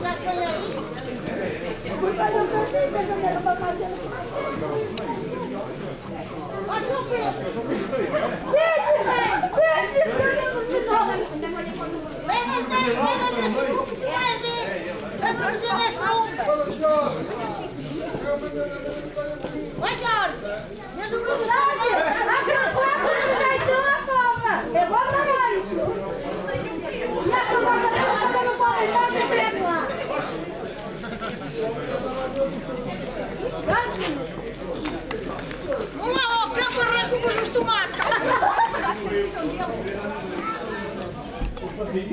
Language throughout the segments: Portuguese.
vai Jorge. Mas o grupo Vamos lá, ó, cá barranco com os tomates. Nem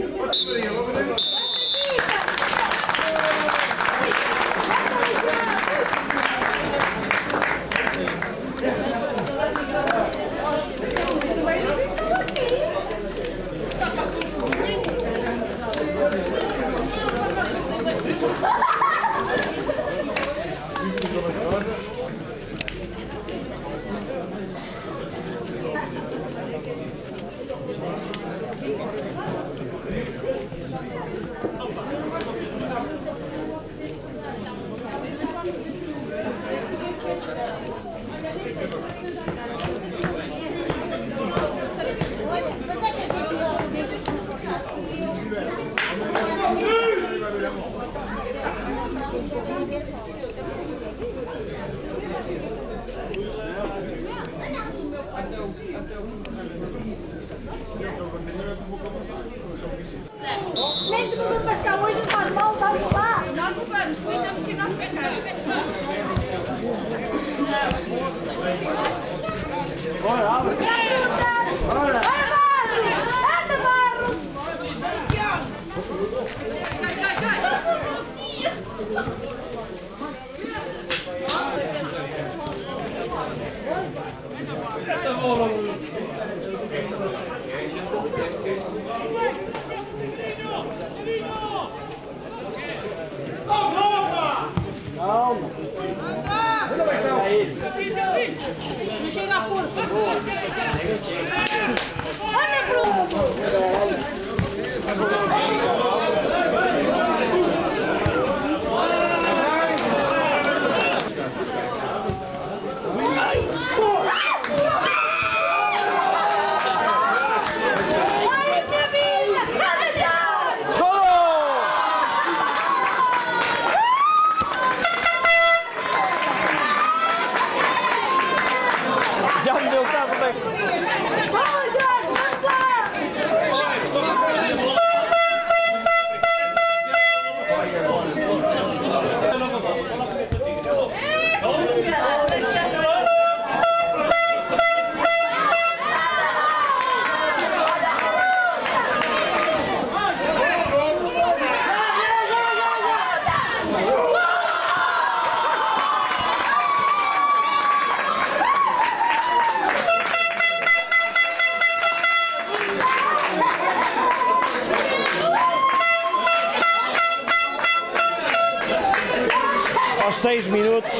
6 minutos,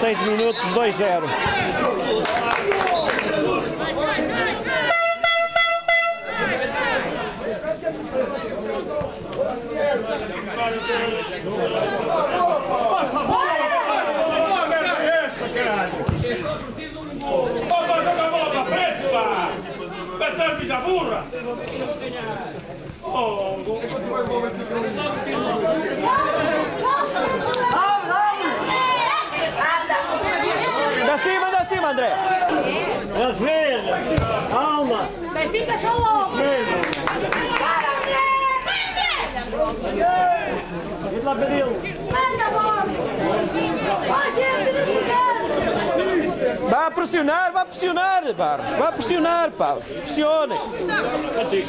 6 minutos, 2-0. Vamos jogar a burra! Oh, Da cima, André. é filha! Calma! Benfica, sou louco! Para, André! Vem lá, Berilo! Manda, bola! Ó, gente, não Vá pressionar, vá pressionar, Barros. Vá pressionar, pá. Pressionem. Vem,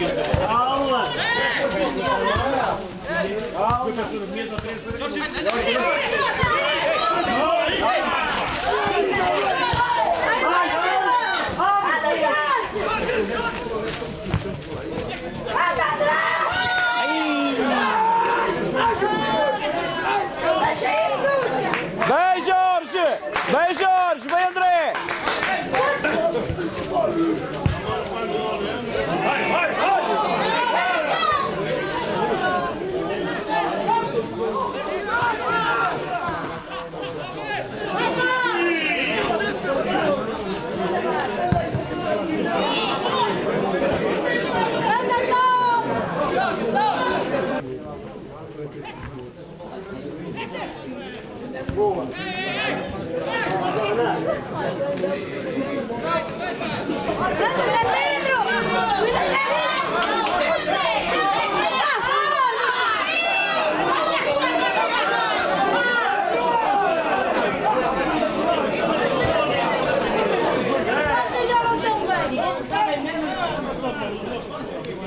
Boa.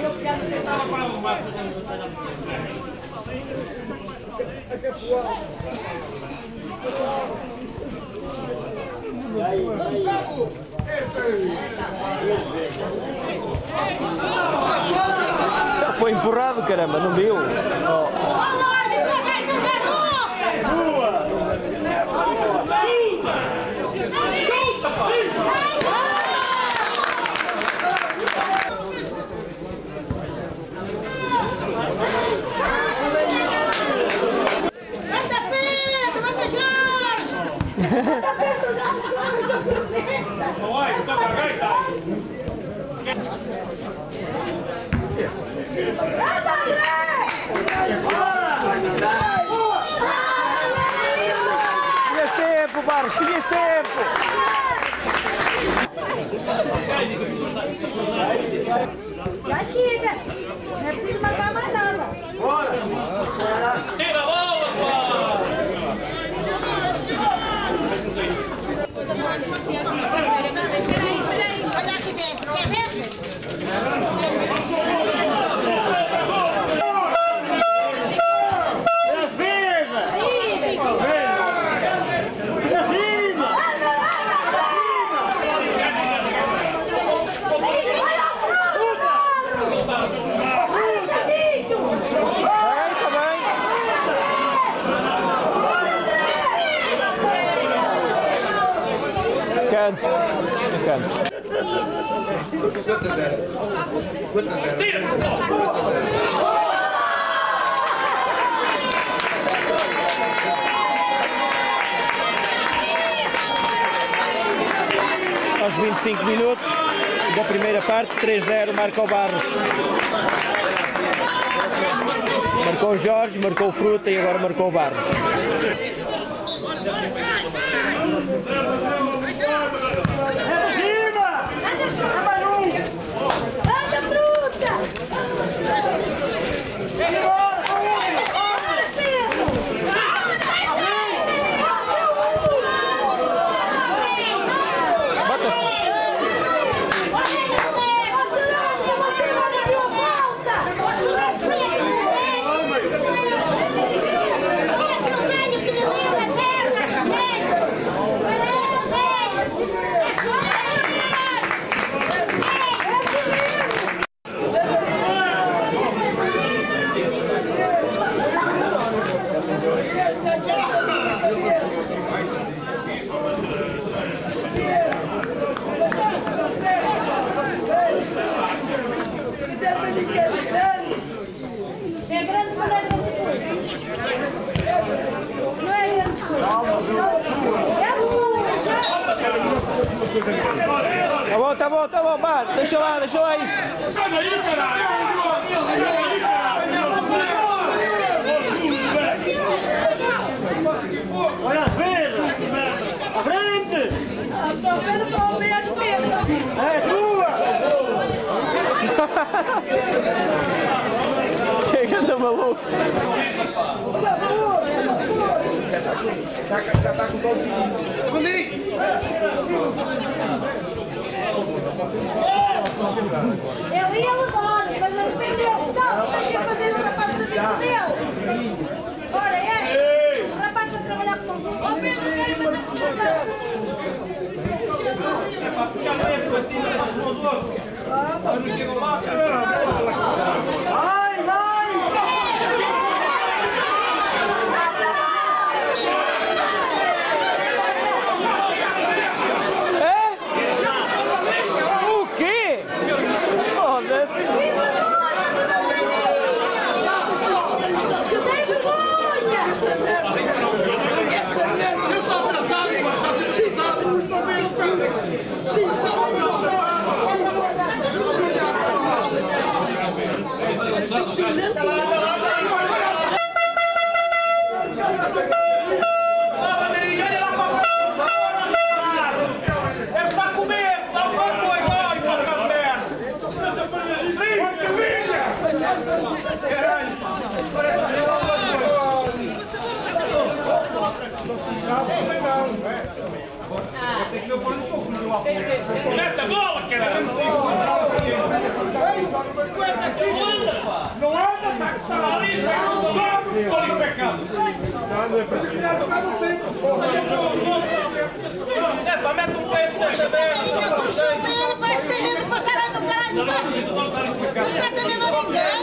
Eu quero levar para o mato. Foi empurrado, caramba, não viu? Anda Tinhas tempo, Barros, tinhas tempo! Já chega. Não é preciso mais nada. Tira a bola, pá! Olha aqui dentro, quer destas? Bem, está bem. Canto. Canto. Quanto a zero? Quanto a zero? Aos 25 minutos da primeira parte, 3-0, marca o Barros. Marcou o Jorge, marcou o Fruta e agora marcou o Barros. Ele Já tá com o Eu ia lutar, mas não perdeu. Não, deixa fazer o rapaz do tipo dele. Ora, é. O rapaz vai trabalhar com o Ô Pedro, quero mandar com o rapaz. Puxar mesmo assim, mas com os outros. Não chegou é lá, cara. É, pá, mete um peso nessa merda. Super, mas tem medo de passar aí no caralho. Não medo a ninguém.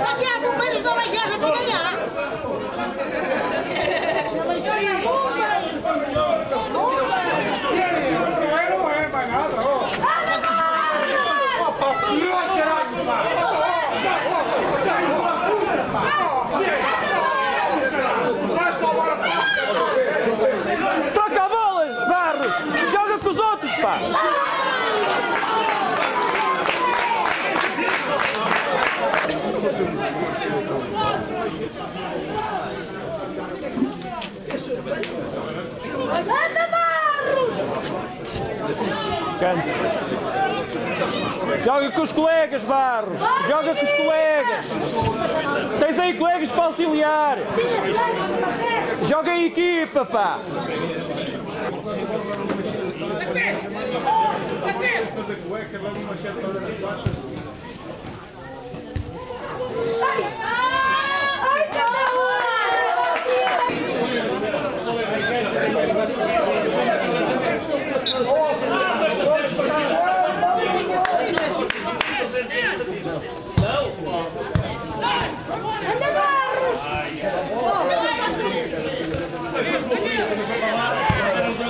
Só que há bombeiros não vai a trabalhar. Mas olha, bomba! Toca a bola, Barros! Joga com os outros, pá! Anda, Barros! Canta. Joga com os colegas, Barros! Joga com os colegas! Tens aí colegas para auxiliar! Joga em equipa, pá! Ai,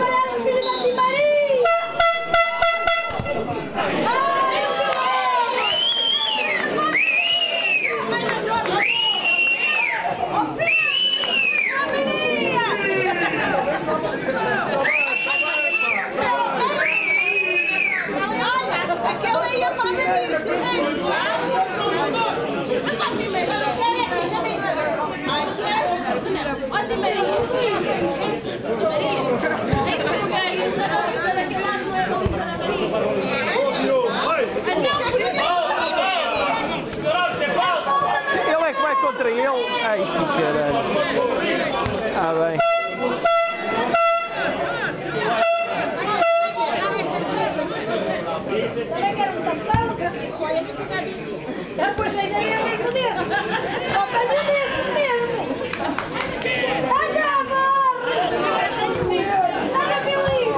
Parece filho da Di Maria! Olha, aquela ia para a Benícia, né? Ó, Di Maria, mais esta, ó, Di Maria, Di Maria, nem que eu peguei o Zaragoza daquele lado, não é o Zaragoza. Então, por isso Caralho, tem pau! Ele é que vai contra ele. Ai, que caralho. Ah, bem. Olha, me tem a 20. Depois da ideia vem com desses. Só tenho desses mesmo. Anda, Barros! Anda, Pilinho!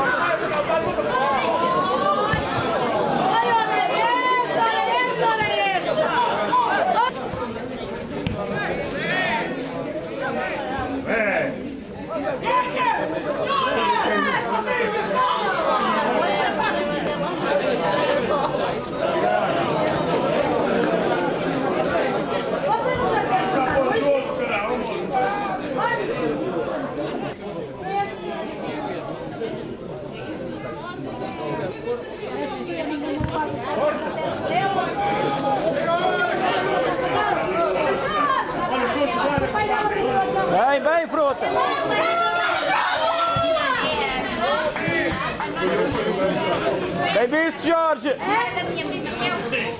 Olha, olha esta, olha esta, olha esta. Bem, bem, fruta. Bem visto, Jorge. É da minha prima,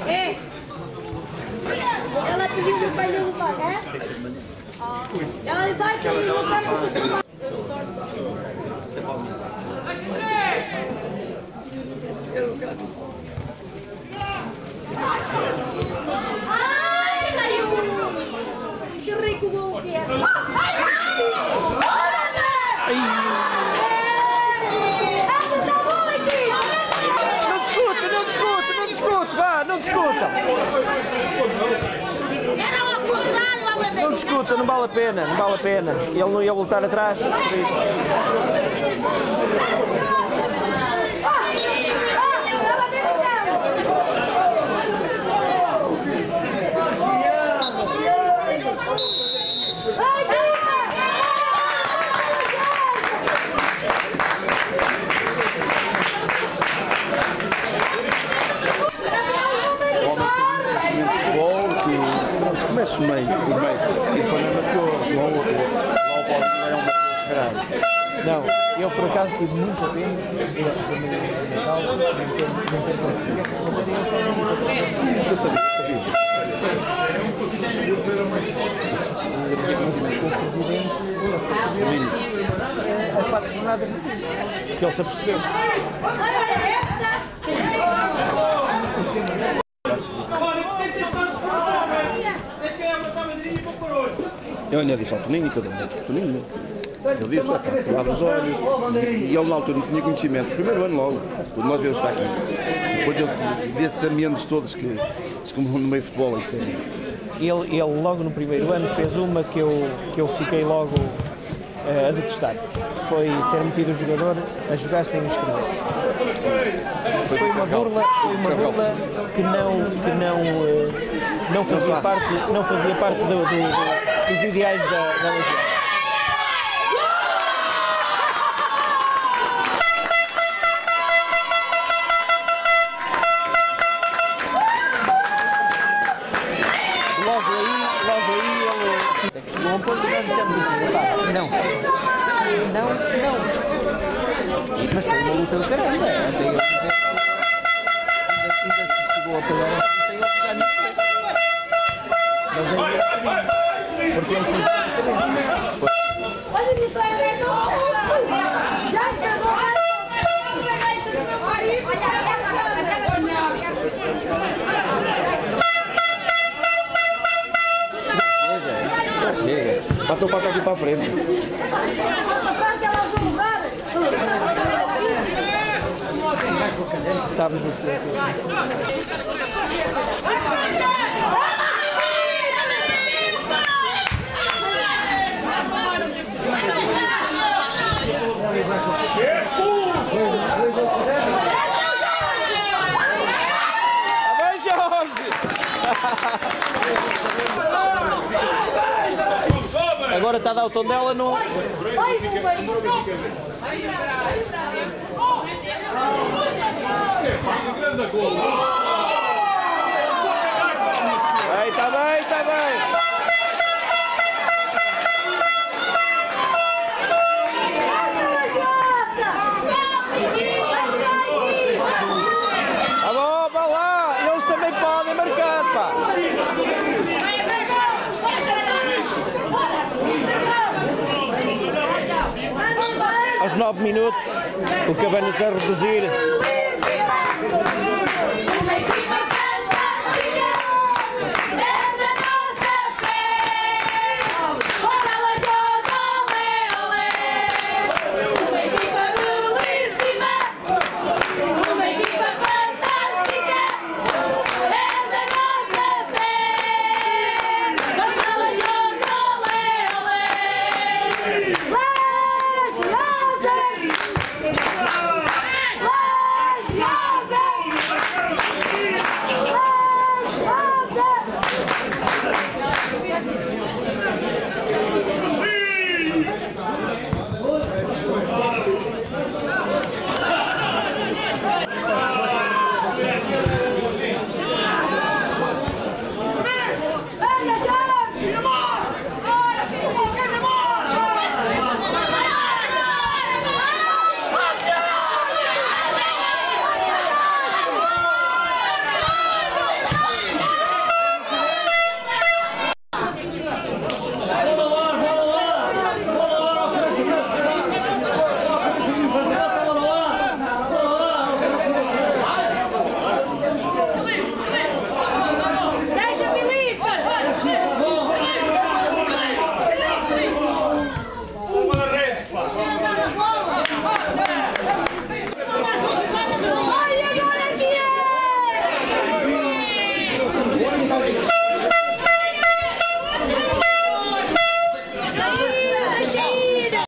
É. Ela pediu para ele levar, é? Ela diz, ai, filho, não quero que você vá. Ai, caiu! Que rico gol que é! Ai, Olha, Anda, tá bom aqui! Não discute, não discute, não discute, vá, não discuta. Era ao contrário, ao Não discuta, não vale a pena, não vale a pena. Ele não ia voltar atrás, por isso. Futebol, que pronto, começa o meio, os meios. E quando é marcou, não não um eu por acaso tive muita pena Natal não ter não ter conseguido, mas eu sabia, sabia. Ele se apercebeu. Olha, tem que tentar se homem. Esse que é a madeirinha para o coroa. Eu ainda disse ao Toninho que eu dei muito Toninho. Eu disse, pá, tu abre os olhos. E ele na altura não tinha conhecimento. Primeiro ano logo, quando nós viemos para aqui. Depois eu, desses ambientes todos que, como no meio de futebol, isto é. Ele, ele logo no primeiro ano fez uma que eu, que eu fiquei logo eh, a detestar. Foi ter metido o jogador a jogar sem escrever. Isso foi uma burla, foi uma burla que não, que não, eh, não, fazia, parte, não fazia parte do- do- dos ideais da, da Legião. Chegou a um ponto que nós assim, "Epá, não, não, não. Mas foi uma luta do caramba, ele ainda, ainda se chegou a pegar a sem ele jogar nisso. Mas ainda porque ele Chega. Eu passar aqui para frente. sabes o que Tá bem, Jorge! Agora está a dar o tom dela no. Aí, está bem, está bem. Tá bom, vá lá. Eles também podem marcar, pá. Aos 9 minutos, o Cabanas a reduzir.